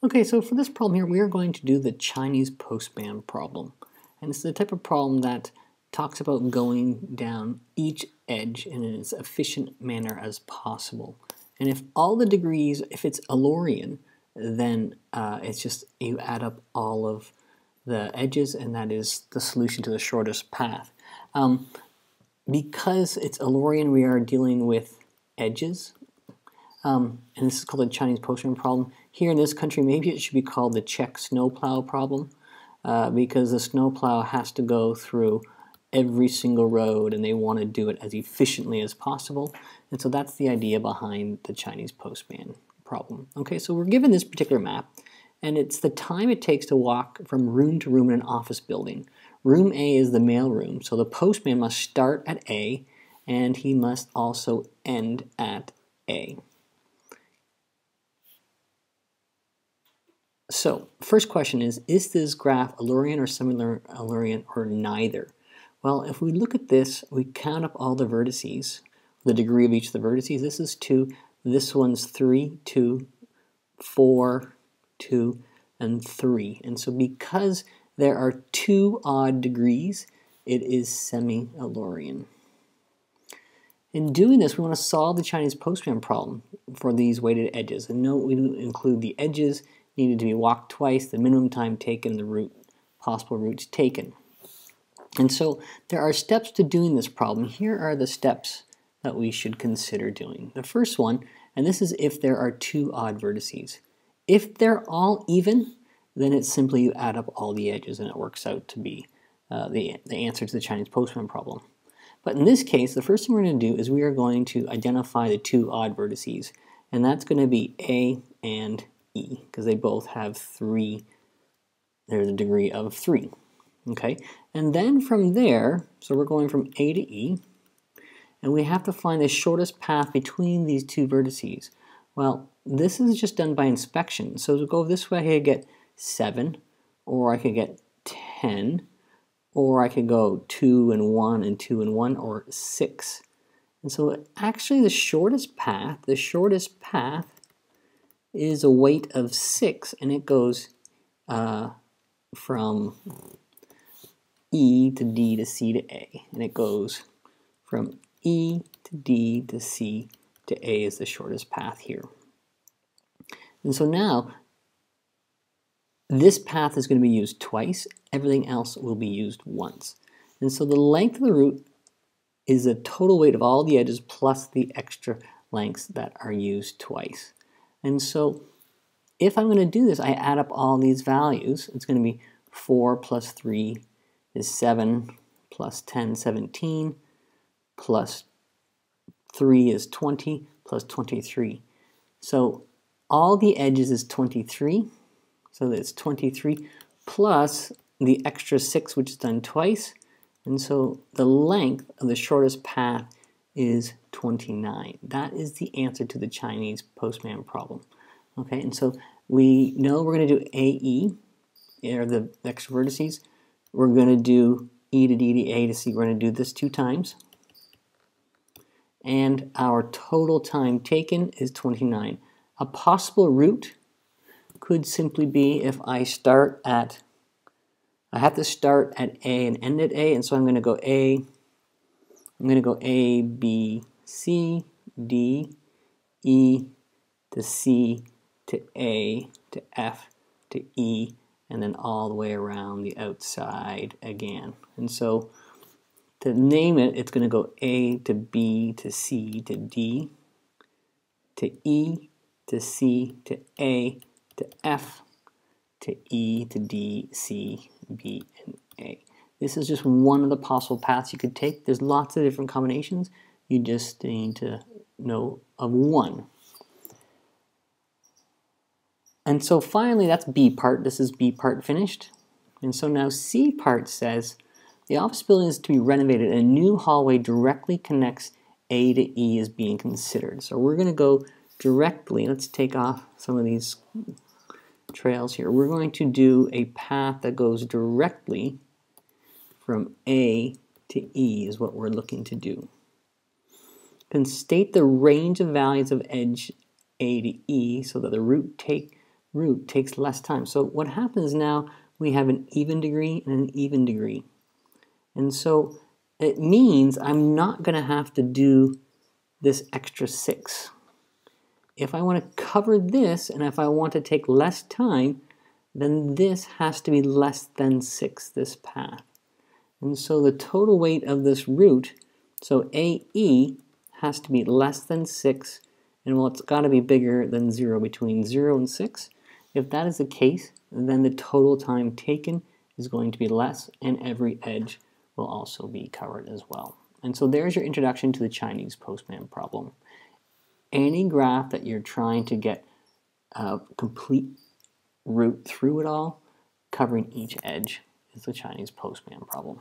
Okay, so for this problem here, we are going to do the Chinese postman problem. And it's the type of problem that talks about going down each edge in as efficient manner as possible. And if all the degrees, if it's a Eulerian, then uh, it's just you add up all of the edges and that is the solution to the shortest path. Um, because it's a Eulerian, we are dealing with edges um, and this is called the Chinese postman problem. Here in this country, maybe it should be called the Czech snowplow problem uh, because the snowplow has to go through every single road and they want to do it as efficiently as possible. And so that's the idea behind the Chinese postman problem. Okay, so we're given this particular map and it's the time it takes to walk from room to room in an office building. Room A is the mail room, so the postman must start at A and he must also end at A. So, first question is, is this graph a Eulerian or semi-Eulerian or neither? Well, if we look at this, we count up all the vertices, the degree of each of the vertices. This is 2, this one's 3, 2, 4, 2, and 3. And so because there are two odd degrees, it is semi-Eulerian. In doing this, we want to solve the Chinese postman problem for these weighted edges. And note we include the edges needed to be walked twice, the minimum time taken, the route, possible routes taken. And so there are steps to doing this problem. Here are the steps that we should consider doing. The first one, and this is if there are two odd vertices. If they're all even, then it's simply you add up all the edges and it works out to be uh, the, the answer to the Chinese postman problem. But in this case, the first thing we're going to do is we are going to identify the two odd vertices, and that's going to be A and E because they both have three, there's a degree of three. Okay, and then from there, so we're going from A to E, and we have to find the shortest path between these two vertices. Well, this is just done by inspection. So to go this way, I could get 7, or I could get 10, or I could go 2 and 1 and 2 and 1, or 6. And so actually the shortest path, the shortest path is a weight of 6 and it goes uh, from E to D to C to A and it goes from E to D to C to A is the shortest path here. And so now this path is going to be used twice, everything else will be used once. And so the length of the route is the total weight of all the edges plus the extra lengths that are used twice. And so if I'm going to do this, I add up all these values. It's going to be 4 plus 3 is 7, plus 10, 17, plus 3 is 20, plus 23. So all the edges is 23, so that's 23, plus the extra 6, which is done twice, and so the length of the shortest path is 29. That is the answer to the Chinese postman problem. Okay, and so we know we're going to do AE, or the extra vertices. We're going to do E to D to A to C. We're going to do this two times. And our total time taken is 29. A possible route could simply be if I start at, I have to start at A and end at A, and so I'm going to go A, I'm going to go A, B, C, D, E to C to A to F to E and then all the way around the outside again. And so to name it, it's going to go A to B to C to D to E to C to A to F to E to D, C, B, and A. This is just one of the possible paths you could take. There's lots of different combinations. You just need to know of one. And so finally, that's B part. This is B part finished. And so now C part says, the office building is to be renovated and a new hallway directly connects A to E is being considered. So we're going to go directly, let's take off some of these trails here. We're going to do a path that goes directly from A to E is what we're looking to do can state the range of values of edge A to E so that the root take route takes less time. So what happens now, we have an even degree and an even degree. And so it means I'm not going to have to do this extra 6. If I want to cover this and if I want to take less time, then this has to be less than 6, this path. And so the total weight of this route, so AE, has to be less than 6, and well, it's got to be bigger than 0, between 0 and 6. If that is the case, then the total time taken is going to be less, and every edge will also be covered as well. And so there's your introduction to the Chinese postman problem. Any graph that you're trying to get a complete route through it all, covering each edge, is the Chinese postman problem.